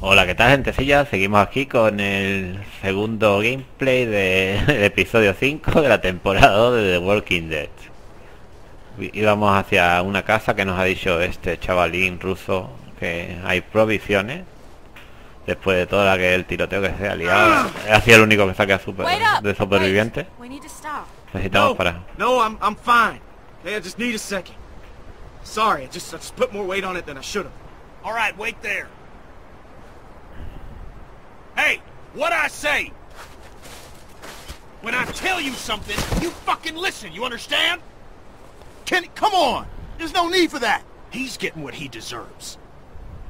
Hola, ¿qué tal gentecilla? Seguimos aquí con el segundo gameplay de- del episodio 5 de la temporada 2 de The Walking Dead. Íbamos hacia una casa que nos ha dicho este chavalín ruso que hay provisiones. Después de todo la que el tiroteo que se ha liado. Ha sido el único que saca super, de superviviente. Wait. We need to stop. Necesitamos no, para... no, I'm I'm fine. Hey, I just need a second. Sorry, I just I just put more weight on it than I should have. All right, wait there. Hey, what I say? When I tell you something, you fucking listen, you understand? Kenny, come on! There's no need for that! He's getting what he deserves.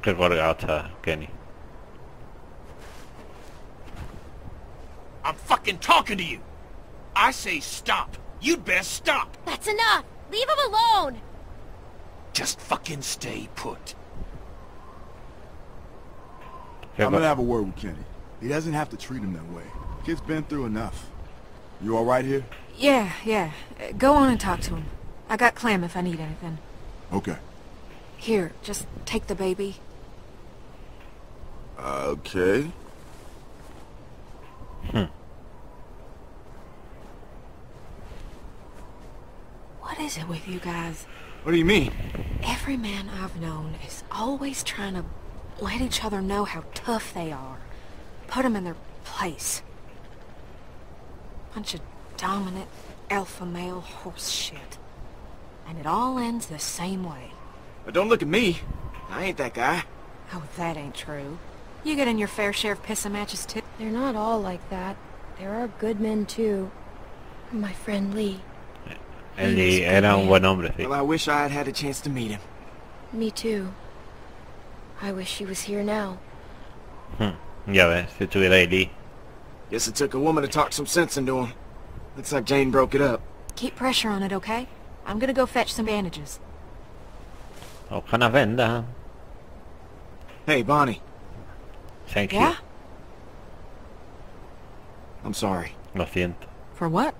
Qué colgado está Kenny. I'm fucking talking to you. I say stop. You'd best stop. That's enough. Leave him alone. Just fucking stay put. I'm gonna have a word with Kenny. He doesn't have to treat him that way. Kid's been through enough. You alright here? Yeah, yeah. Go on and talk to him. I got Clem if I need anything. Okay. Here, just take the baby. Okay. Hmm. What is it with you guys? What do you mean? Every man I've known is always trying to let each other know how tough they are. Put them in their place. Bunch of dominant alpha male horse shit. And it all ends the same way. But don't look at me. I ain't that guy. Oh, that ain't true. You get in your fair share of pissing matches too. They're not all like that. There are good men too. My friend Lee. Eh, Él y- era un buen hombre, sí. Well, I wish I had had a chance to meet him. Me too. I wish he was here now. Hmm. Ya ves, si estuviera ahí Lee. Guess it took a woman to talk some sense into him. Looks like Jane broke it up. Keep pressure on it, okay? I'm gonna go fetch some bandages. Oh, Busca unas vendas. Hey, Bonnie. Thank you. Yeah? I'm sorry. Lo siento. For what?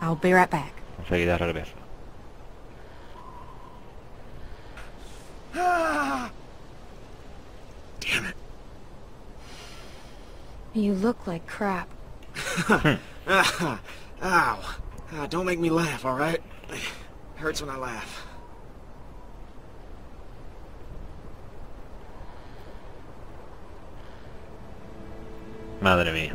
I'll be right back. Enseguida regreso. Damn it. You look like crap. Ah, ow. Ah, don't make me laugh, all right? Hurts when I laugh. Madre mía.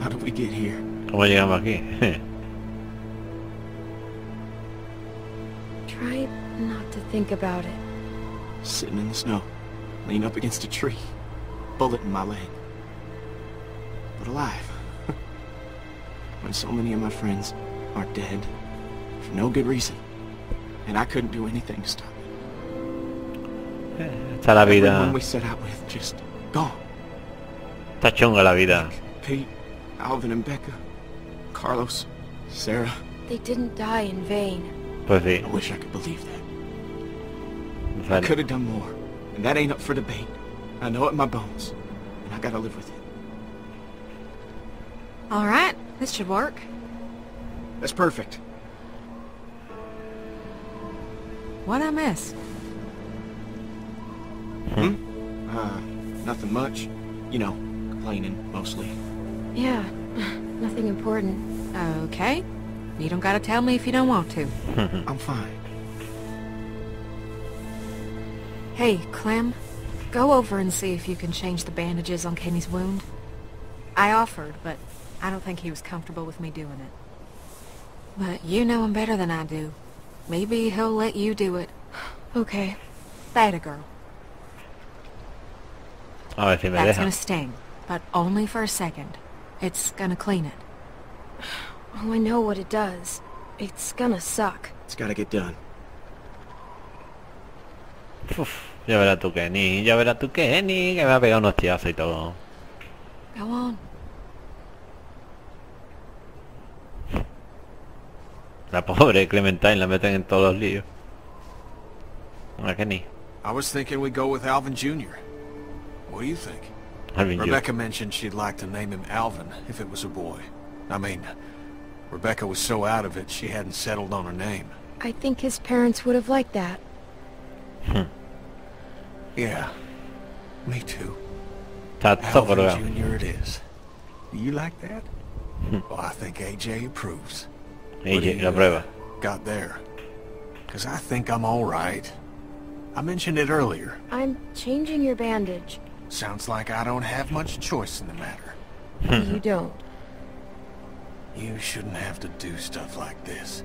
How did we get here? ¿Cómo llegamos aquí? Try not to think about it. Sitting in the snow, lean up against a tree, bullet in my leg. But alive. when so many of my friends are dead for no good reason. And I couldn't do anything to stop it. Está la vida... Everyone we set out with just gone. Está chunga la vida. Pete, Alvin and Becca, Carlos, Sarah. They didn't die in vain. Pues sí. I wish I could believe that. o I sea, could have done more. And that ain't up for debate. I know it in my bones. And I gotta live with it. All right, this should work. That's perfect. What I miss? Hmm? Uh, nothing much. You know, complaining, mostly. Yeah, nothing important. Okay. You don't gotta tell me if you don't want to. I'm fine. Hey, Clem, go over and see if you can change the bandages on Kenny's wound. I offered, but I don't think he was comfortable with me doing it. But you know him better than I do. Maybe he'll let you do it. Okay. That a girl. A ver si me That's deja. gonna sting, but only for a second. It's gonna clean it. Oh, I know what it does. It's gonna suck. It's gotta get done. Uf, ya verás tú Kenny, ya verás tú Kenny, que me ha pegado unos tiazos y todo. Go on. La pobre Clementine la meten en todos los líos. A Kenny. I was thinking we go with Alvin Jr. What do you think? Alvin Jr. Rebecca mentioned she'd like to name him Alvin if it was a boy. I mean, Rebecca was so out of it she hadn't settled on her name. I think his parents would have liked that. Hmm. Yeah, me too. Está por Alvin Jr. it is. Do you like that? well, I think AJ approves. AJ, la prueba. Got there. Because I think I'm all right. I mentioned it earlier. I'm changing your bandage. Sounds like I don't have much choice in the matter. you don't. You shouldn't have to do stuff like this.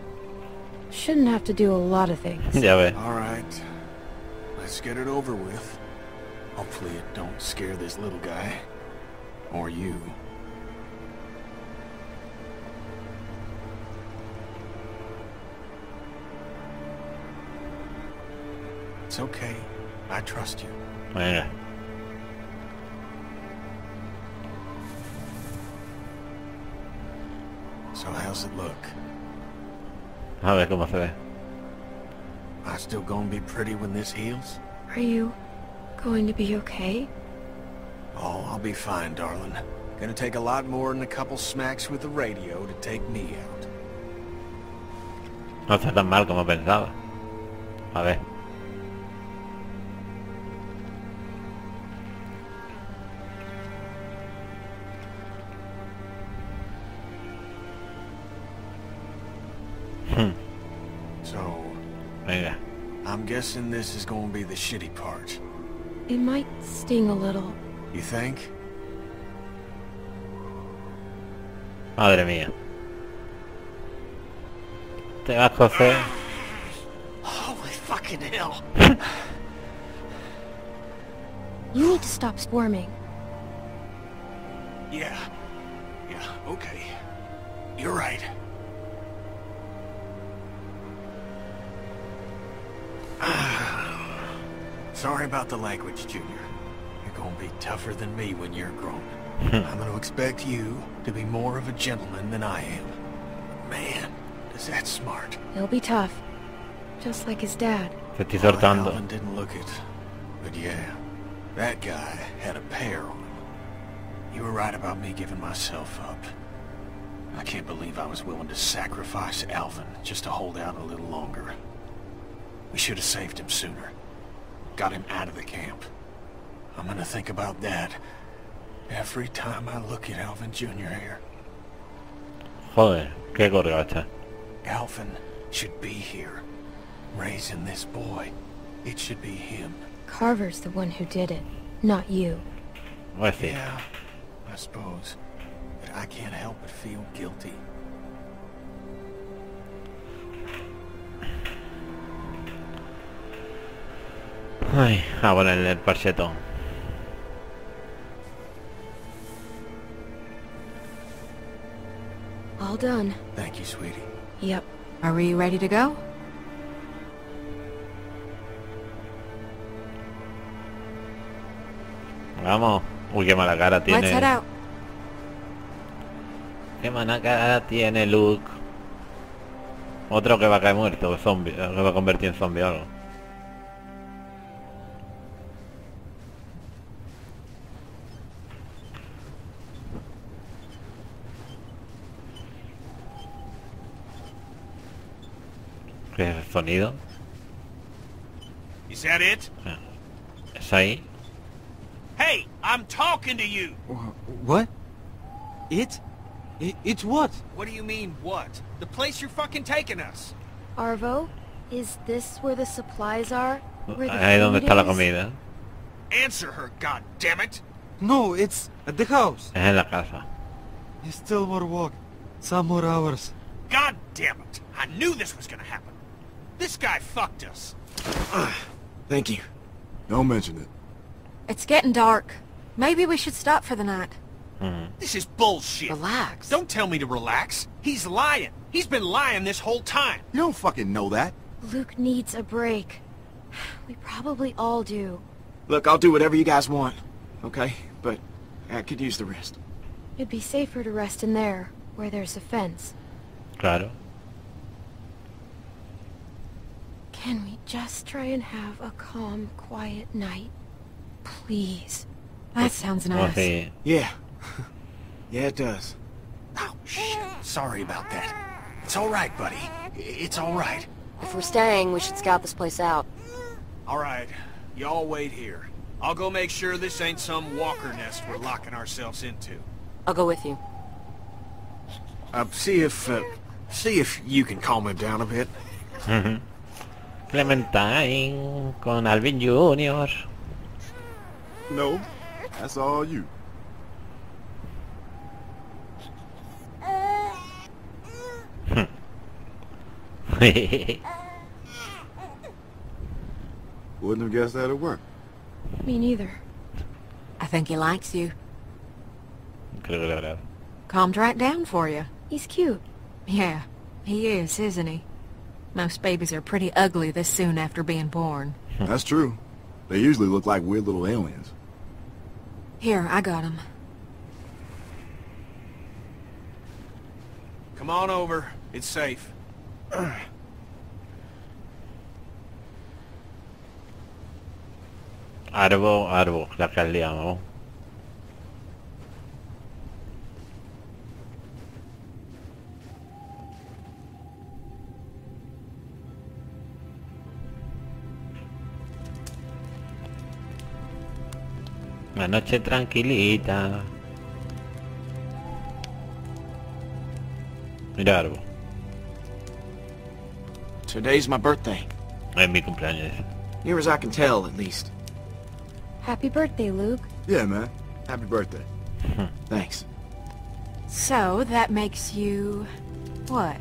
Shouldn't have to do a lot of things. yeah, ves. All right. Let's get it over with. Hopefully it don't scare this little guy. Or you. It's okay. I trust you. Venga. How's it look? A ver cómo se ve. I still gonna be pretty when this heals? Are you going to be okay? Oh, I'll be fine, darling. Gonna take a lot more than a couple smacks with the radio to take me out. No está tan mal como pensaba. A ver. Guessing this is gonna be the shitty part. It might sting a little. You think? Madre mía. Te vas a coser. Holy fucking hell! You need to stop squirming. Yeah. Yeah, okay. You're right. Sorry about the language, Junior. You're gonna be tougher than me when you're grown. Hmm. I'm gonna expect you to be more of a gentleman than I am. Man, is that smart. He'll be tough. Just like his dad. Te estoy Well, soltando. Alvin didn't look it. But yeah, that guy had a pair on him. You were right about me giving myself up. I can't believe I was willing to sacrifice Alvin just to hold out a little longer. We should have saved him sooner. Got him out of the camp. I'm gonna think about that every time I look at Alvin Jr. here. Joder, qué colgado está. Alvin should be here, raising this boy. It should be him. Carver's the one who did it, not you. Pues sí. Yeah, I suppose. But I can't help but feel guilty. Ay, a ponerle el parchetón. All done. Thank you, sweetie. Yep. Are we ready to go? Vamos. Uy, qué mala cara Let's head tiene. out. Qué mala cara tiene Luke. Otro que va a caer muerto, zombie, que va a convertir en zombie o algo. Sonido? Is that it? Ah, ¿Es ahí? Hey, I'm talking to you. What? It? it? It's what? What do you mean, what? The place you're fucking taking us. Arvo, is this where the supplies are? Where the Ahí donde food está la is? comida. Answer her, God damn it! No, it's at the house. Es en la casa. It's still more walk. Some more hours. God damn it! I knew this was gonna happen. This guy fucked us. Thank you. Don't mention it. It's getting dark. Maybe we should stop for the night. Mm-hmm. This is bullshit. Relax. Don't tell me to relax. He's lying. He's been lying this whole time. You don't fucking know that. Luke needs a break. We probably all do. Look, I'll do whatever you guys want. Okay? But I could use the rest. It'd be safer to rest in there, where there's a fence. Claro. Can we just try and have a calm, quiet night? Please. That sounds Como nice. si... Yeah. yeah, it does. Oh, shit. Sorry about that. It's all right, buddy. It's all right. If we're staying, we should scout this place out. All right, y'all wait here. I'll go make sure this ain't some walker nest we're locking ourselves into. I'll go with you. Uh, see if, uh, see if you can calm him down a bit. Clementine con Alvin Jr. No, that's all you. Wouldn't have guessed that'd work. Me neither. I think he likes you. Creo que de verdad. Calmed right down for you. He's cute. Yeah, he is, isn't he? Most babies are pretty ugly this soon after being born. That's true. They usually look like weird little aliens. Here, I got him. Come on over. It's safe. Árbol, árbol, la que liamos. Una noche tranquilita. Mira árbol. Today's my birthday. Es mi cumpleaños. Near as I can tell, at least. Happy birthday, Luke. Yeah, man. Happy birthday. Thanks. So, that makes you... what?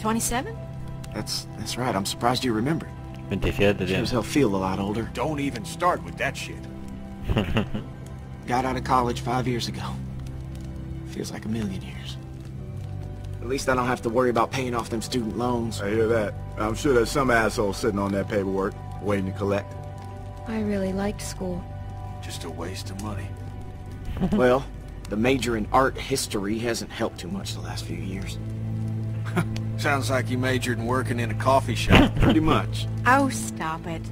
27? That's that's right. I'm surprised you remembered. 27 Sure as tienes. hell feel a lot older. Don't even start with that shit. Got out of college five years ago. Feels like a million years. At least I don't have to worry about paying off them student loans. I hear that. I'm sure there's some asshole sitting on that paperwork, waiting to collect. I really liked school. Just a waste of money. well, the major in art history hasn't helped too much the last few years. Sounds like you majored in working in a coffee shop. Pretty much. Oh, stop it.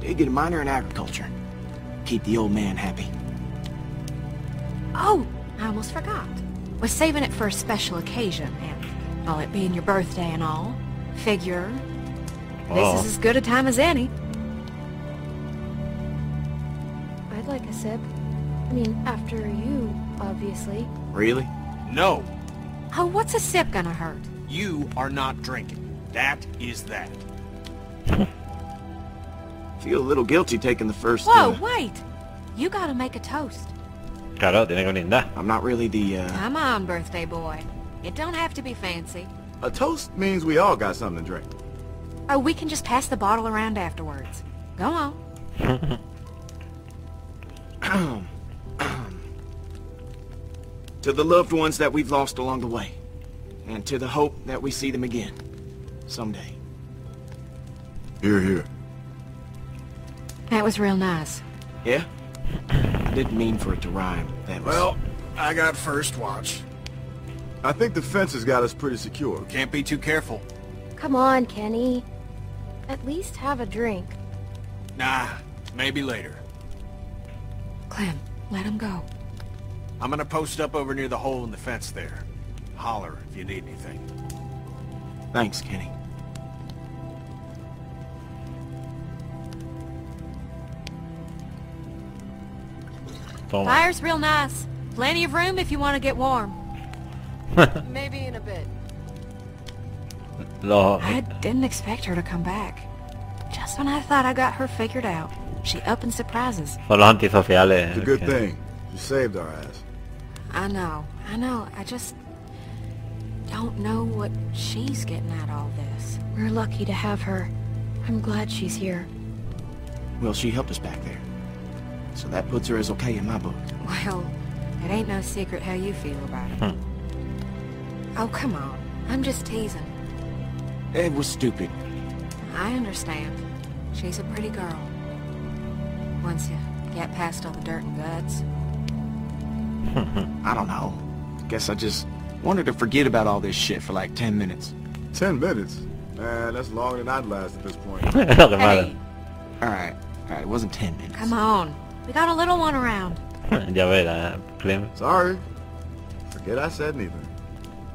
Did get a minor in agriculture. Keep the old man happy. Oh, I almost forgot. Was saving it for a special occasion, and all it being your birthday and all. Figure, Oh. this is as good a time as any. I'd like a sip. I mean, after you, obviously. Really? No, Oh, what's a sip gonna hurt? you are not drinking. That is that. Feel a little guilty taking the first. Whoa, uh, wait! You gotta make a toast. Claro, tiene que brindar. I'm not really the. uh... Come on, birthday boy. It don't have to be fancy. A toast means we all got something to drink. Oh, we can just pass the bottle around afterwards. Go on. To the loved ones that we've lost along the way. And to the hope that we see them again. Someday. Here, here. That was real nice. Yeah? I didn't mean for it to rhyme. That was... well, I got first watch. I think the fence has got us pretty secure. Can't be too careful. Come on, Kenny. At least have a drink. Nah, maybe later. Clem, let him go. I'm gonna post up over near the hole in the fence there. Holler if you need anything. Thanks, Kenny. Toma. Fire's real nice. Plenty of room if you want to get warm. Maybe in a bit. Los, I didn't expect her to come back. Just when I thought I got her figured out, she up and surprises. son los antisociales. It's a good que- thing. You saved our ass. I know, I know. I just don't know what she's getting at all this. We're lucky to have her. I'm glad she's here. Well, she helped us back there. So that puts her as okay in my book. Well, it ain't no secret how you feel about it. Hmm. Oh, come on. I'm just teasing. It was stupid. I understand. She's a pretty girl. Once you get past all the dirt and guts. I don't know. Guess I just wanted to forget about all this shit for like 10 minutes. Ten minutes? Man, that's longer than I'd last at this point. Lo que vale. Hey, Alright, alright, it wasn't 10 minutes. come on. We got a little one around. ya verás, Clem. Sorry. Forget I said anything.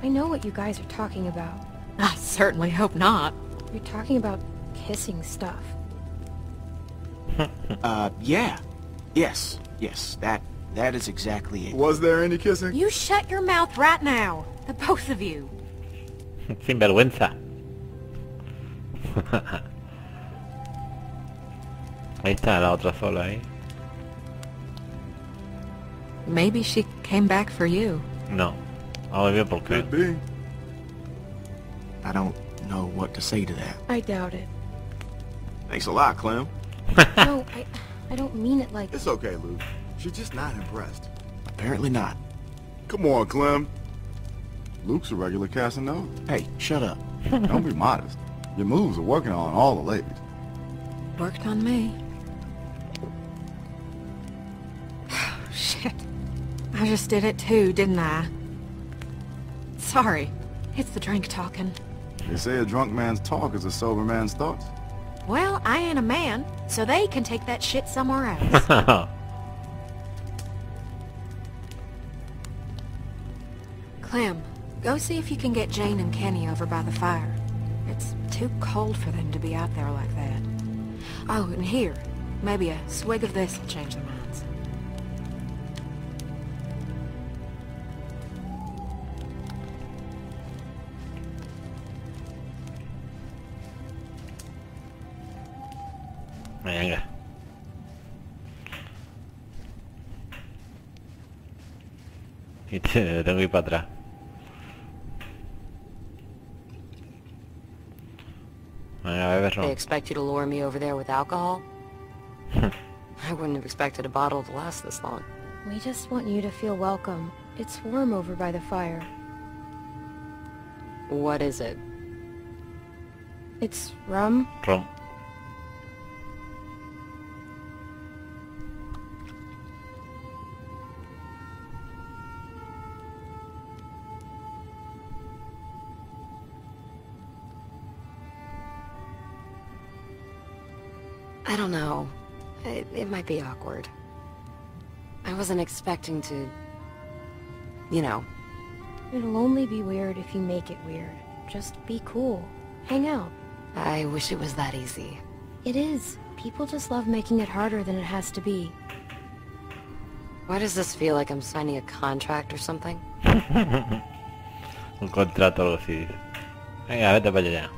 I know what you guys are talking about. I certainly hope not. You're talking about kissing stuff. Uh, yeah. Yes, yes, that, that is exactly it. Was there any kissing? You shut your mouth right now. The both of you. Sin vergüenza. ahí está la otra sola ahí. Maybe she came back for you. No. Vamos bien por. Could be. I don't know what to say to that. I doubt it. Thanks a lot, Clem. no, I, I don't mean it like... It's okay, Luke. She's just not impressed. Apparently not. Come on, Clem. Luke's a regular Casanova. Hey, shut up. Don't be modest. Your moves are working on all the ladies. Worked on me. I just did it too, didn't I? Sorry. It's the drink talking. They say a drunk man's talk is a sober man's thoughts. Well, I ain't a man, so they can take that shit somewhere else. Clem, go see if you can get Jane and Kenny over by the fire. It's too cold for them to be out there like that. Oh, and here, maybe a swig of this will change their minds. Tengo que ir para atrás. Venga, bebe They expect you to lure me over there with alcohol? Hmm. I wouldn't have expected a bottle to last this long. We just want you to feel welcome. It's warm over by the fire. What is it? It's rum. Ron. Be awkward. I wasn't expecting to... You know. It'll only be weird if you make it weird. Just be cool. Hang out. I wish it was that easy. It is. People just love making it harder than it has to be. Why does this feel like I'm signing a contract or something? Un contrato o algo así. Venga, vete para allá.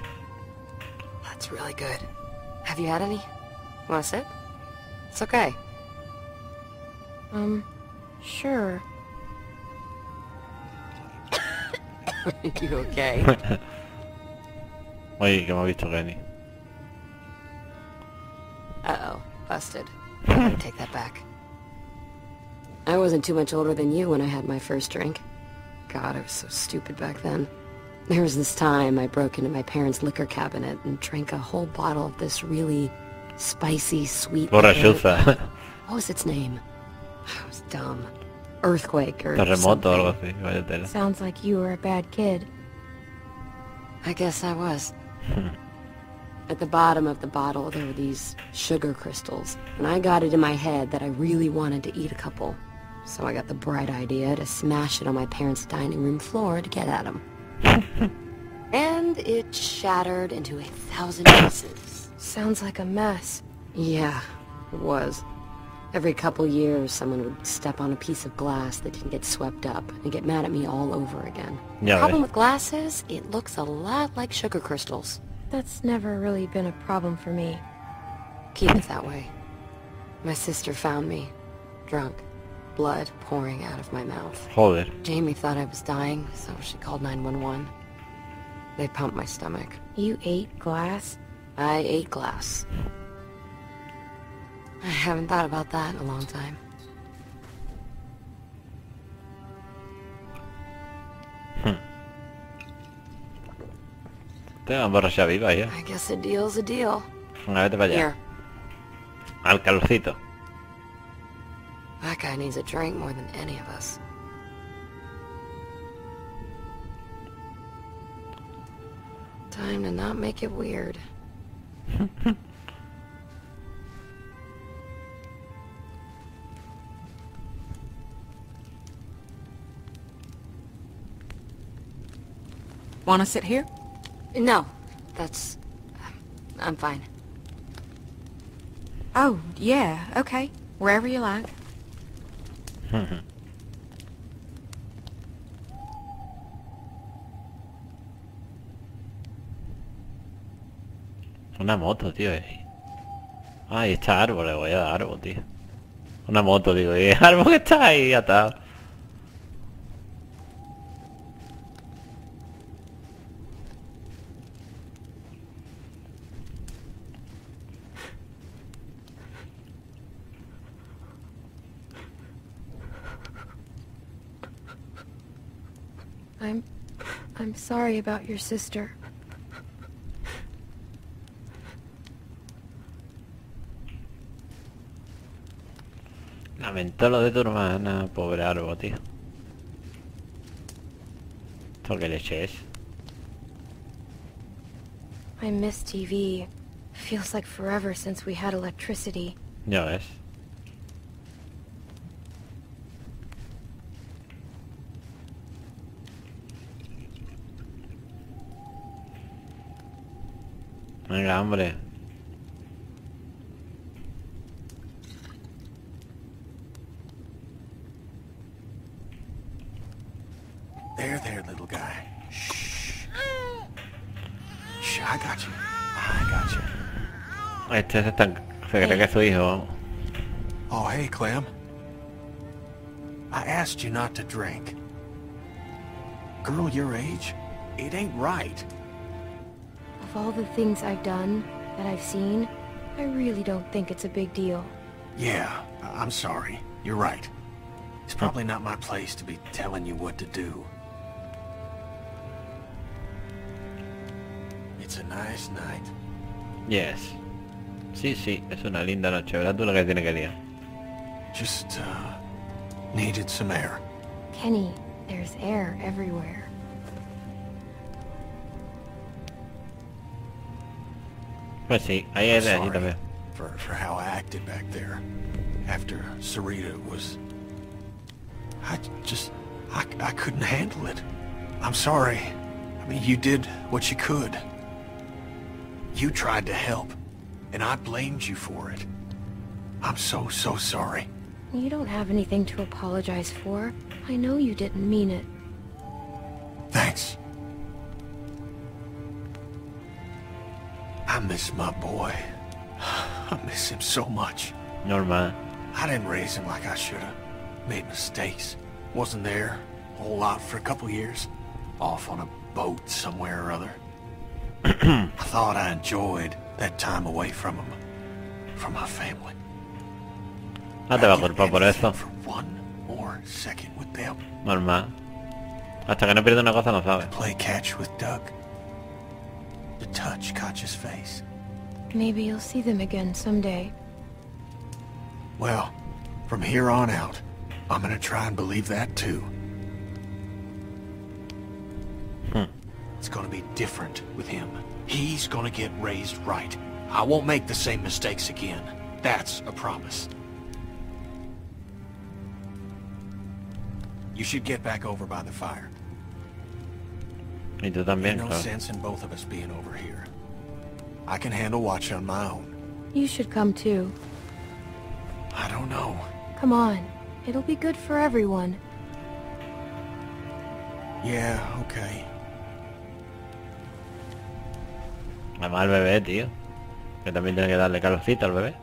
That's really good. Have you had any? Want to sit? It's okay. Um, sure. you okay? Que hemos visto Kenny. Uh-oh. Busted. I take that back. I wasn't too much older than you when I had my first drink. God, I was so stupid back then. There was this time I broke into my parents' liquor cabinet and drank a whole bottle of this really spicy, sweet... Borrachuza. What was its name? I was dumb. Earthquake or Terremoto o algo something. así. Sounds like you were a bad kid. I guess I was. Hmm. At the bottom of the bottle, there were these sugar crystals, and I got it in my head that I really wanted to eat a couple. So I got the bright idea to smash it on my parents' dining room floor to get at them. and it shattered into a thousand pieces. Sounds like a mess. Yeah, it was. Every couple years, someone would step on a piece of glass that didn't get swept up and get mad at me all over again. Ya Problem ves. with glass is, it looks a lot like sugar crystals. That's never really been a problem for me. Keep it that way. My sister found me, drunk, blood pouring out of my mouth. Hold it. Jamie thought I was dying, so she called 911. They pumped my stomach. You ate glass? I ate glass. I haven't thought about that in a long time. Te vas a emborrachar viva ya. I guess a deal's a deal. Venga, vete para allá. Here, Al calorcito. that guy needs a drink more than any of us. Time to not make it weird. Want to sit here? No, that's... I'm fine. Oh, yeah, okay. Wherever you like. Una moto, tío. eh. Ay, está árbol, le voy a dar árbol, tío. Una moto, digo, y el árbol que está ahí atado. I'm... I'm sorry about your sister. Lamento lo de tu hermana, pobre árbol, tío. ¿Esto qué leche es? I miss TV. Feels like forever since we had electricity. Ya ves. Venga, hombre. There, there, little guy. Shh. Shh, I got you. I got you. Este se, está, se cree que es su hijo. Oh, hey, Clem. I asked you not to drink. Girl your age? It ain't right. Of all the things I've done, that I've seen, I really don't think it's a big deal. Yeah, I- I'm sorry. You're right. It's probably not my place to be telling you what to do. Nice night. Yes. Sí, sí, es una linda noche, ¿verdad? Tú lo que tienes que liar. Just, uh, needed some air. Kenny, there's air everywhere. Pues sí, ahí es de allí Sorry también. for, for how I acted back there. After Sarita was... I j- just... I, I couldn't handle it. I'm sorry. I mean, you did what you could. You tried to help, and I blamed you for it. I'm so, so sorry. You don't have anything to apologize for. I know you didn't mean it. Thanks. I miss my boy. I miss him so much. Normal. I didn't raise him like I should have. Made mistakes. Wasn't there a whole lot for a couple years. Off on a boat somewhere or other. I thought I enjoyed that time away from him. From my family. No te va a I'd give culpar por anything eso. For one more second with them. Normal. Hasta que no pierde una cosa no sabe. Play catch with Duck. To touch Katjaa's face. Maybe you'll see them again someday. Well, from here on out, I'm gonna try and believe that too. It's gonna be different with him. He's gonna get raised right. I won't make the same mistakes again. That's a promise. You should get back over by the fire. Y tú Ain't también, no sense in both of us being over here. I can handle watch on my own. You should come too. I don't know. Come on. It'll be good for everyone. Yeah, okay. Además el bebé, tío. Que también tiene que darle calorcito al bebé.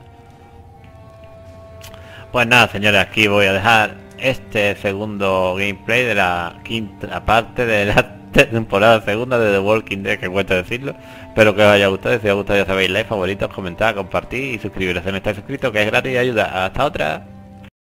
Pues nada, señores, aquí voy a dejar este segundo gameplay de la quinta parte de la temporada segunda de The Walking Dead, que cuento decirlo. Espero que os haya gustado. Si os ha gustado ya sabéis, like, favoritos, comentar, compartir y suscribiros si no estáis suscritos, que es gratis y ayuda. Hasta otra.